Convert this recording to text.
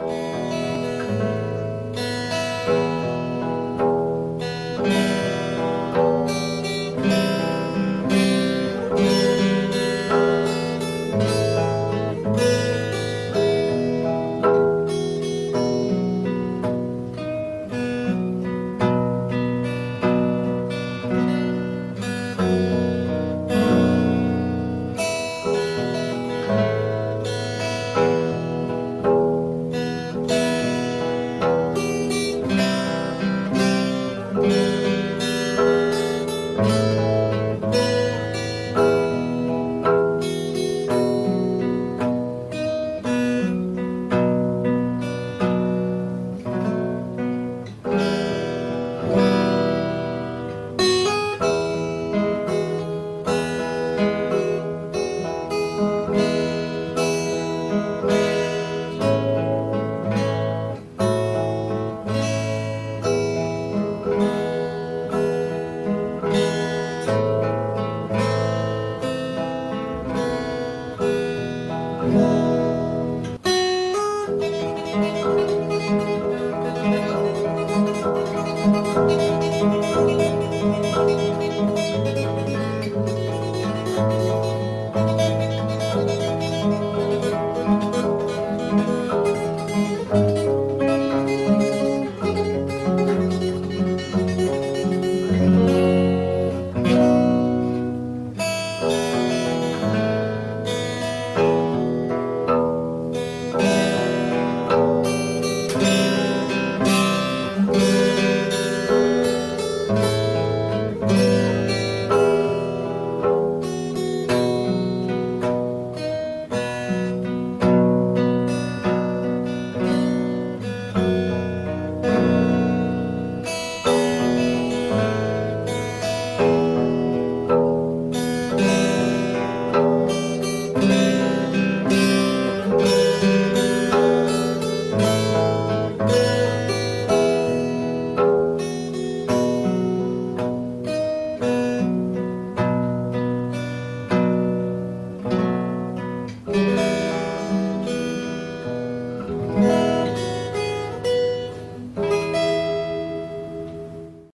Música Thank you.